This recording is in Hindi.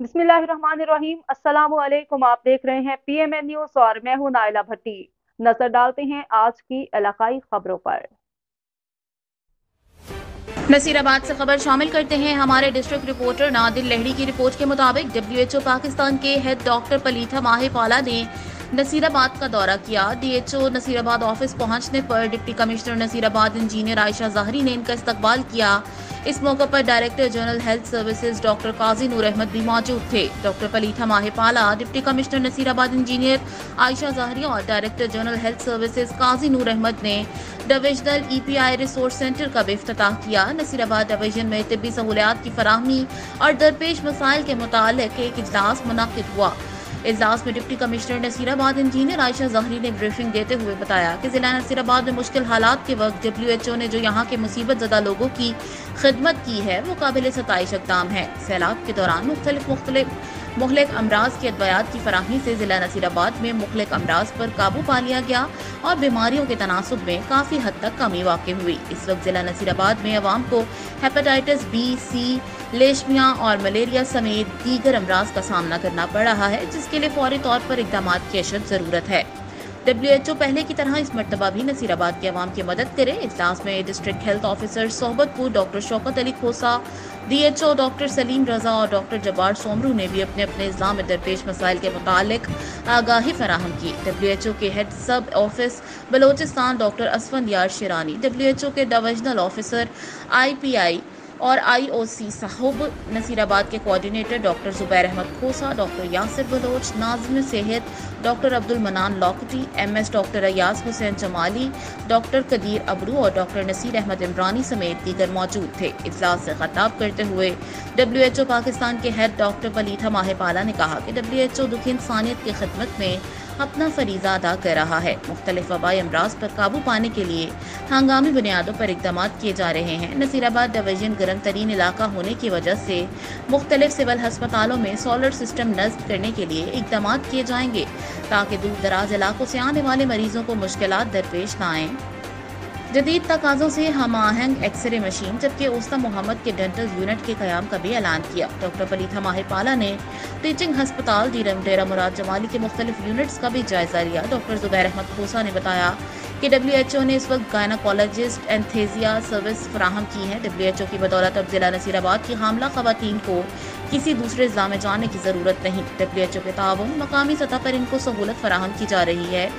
बिस्मिल्लाहिर्रहमानिर्रहीम अस्सलाम आप देख रहे हैं पीएमएन न्यूज़ और मैं हूँ नाइला भट्टी। नज़र डालते हैं आज की इलाकाई खबरों पर। नसीराबाद से खबर शामिल करते हैं हमारे डिस्ट्रिक्ट रिपोर्टर नादिल लहड़ी की रिपोर्ट के मुताबिक डब्ल्यूएचओ पाकिस्तान के हेड डॉक्टर पलीथा माहिपाला ने नसीराबाद का दौरा किया। डीएचओ नसीराबाद ऑफ़िस पहुँचने पर deputy commissioner Naseerabad engineer Ayesha Zehri ने इनका इस्तकबाल किया। इस मौके पर director general health services doctor Qazi Noor Ahmed भी मौजूद थे। Doctor Palitha Mahipala, deputy commissioner Naseerabad engineer Ayesha Zehri और director general health services Qazi Noor Ahmed ने डिविजनल ईपीआई रिसोर्स सेंटर का भी अफ्ताह किया। नसीराबाद डिवीज़न में तबी सहूलियात की फराहमी और दरपेश मसाइल के मुताल एक इजलास मुनद हुआ। इजलास में deputy commissioner Naseerabad engineer Ayesha Zehri ने ब्रीफिंग देते हुए बताया कि जिला नसीराबाद में मुश्किल हालात के वक्त डब्ल्यू एच ओ ने जो यहाँ के मुसीबत जदा लोगों की खिदमत की है, वो काबिल सताइश इकदाम है। सैलाब के दौरान मुख्तलिफ़ मुख्तलिफ़ मुहलिक अमराज के अद्वयात की फराहमी से ज़िला नसीराबाद में मुखलिक अमराज पर काबू पा लिया गया और बीमारियों के तनासब में काफ़ी हद तक कमी वाक़ हुई। इस वक्त ज़िला नसीराबाद में आवाम को हेपेटाइटिस बी, सी लेशमिया और मलेरिया समेत दीगर अमराज का सामना करना पड़ रहा है, जिसके लिए फौरी तौर पर इकदाम की अशद ज़रूरत है। डब्ल्यू एच ओ पहले की तरह इस मरतबा भी नसीराबाद के अवाम की मदद करे। इजलास में district health officer Sohbatpur doctor Shaukat Ali Khosa D H O doctor Saleem Raza और डॉक्टर जबार सोमरू ने भी अपने अपने इस्लाम में दरपेश मसाइल के मुतालिक आगाही फराहम की। डब्ल्यू एच ओ के हेड सब ऑफ़िस बलोचिस्तान डॉक्टर असफन यार शिरानी डब्ल्यू एच ओ के divisional officer I P I और आईओसी साहब, नसीराबाद के coordinator doctor Zubair Ahmed Khosa doctor Yasir Baloch नाजम सेहत doctor Abdul Manan Lakti MS doctor Ayaz Hussain Chamali doctor Qadeer Abro और डॉक्टर नसीर अहमद इमरानी समेत दीगर मौजूद थे। इजलास से खताब करते हुए डब्ल्यू एच ओ पाकिस्तान के हेड डॉक्टर पलीथा माहिपाला ने कहा कि डब्ल्यू एच ओ दुखी इंसानियत की खिदमत में अपना फरीजा अदा कर रहा है। मुख्तलिफ़ वबाई अमराज पर काबू पाने के लिए हंगामी बुनियादों पर इकदाम किए जा रहे हैं। नसीराबाद डिवीज़न गर्म तरीन इलाका होने की वजह से मुख्तलिफ़ सिविल हस्पतालों में सोलर सिस्टम नस्ब करने के लिए इकदाम किए जाएँगे, ताकि दूर दराज इलाकों से आने वाले मरीजों को मुश्किल दरपेश न आएँ। जदीद तकाज़ों से हम आहंग एक्सरे मशीन, जबकि उस्ता मोहम्मद के डेंटल यूनिट के क्याम का भी ऐलान किया। डॉक्टर पलीथा माहिपाला ने टीचिंग हस्पताल डीरम डेरा मुराद जमाली के मुख्तलिफ़ यूनिट्स का भी जायजा लिया। डॉक्टर जुबैर अहमद खोसा ने बताया कि डब्ल्यू एच ओ ने इस वक्त गायनाकोलॉजिस्ट एंथेजिया सर्विस फराहम की है। डब्ल्यू एच ओ की बदौलत अब जिला नसीराबाद की हामला खातन को किसी दूसरे जिला में जाने की ज़रूरत नहीं। डब्ल्यू एच ओ के ताउन मकामी सतह पर इनको सहूलत फराहम की जा रही है।